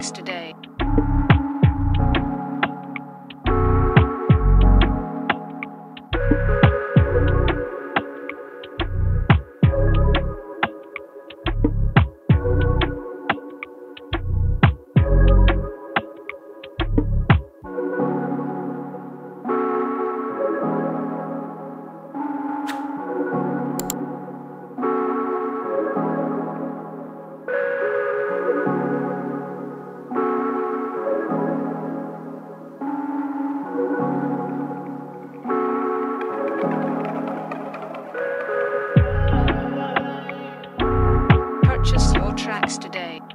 yesterday. relax today.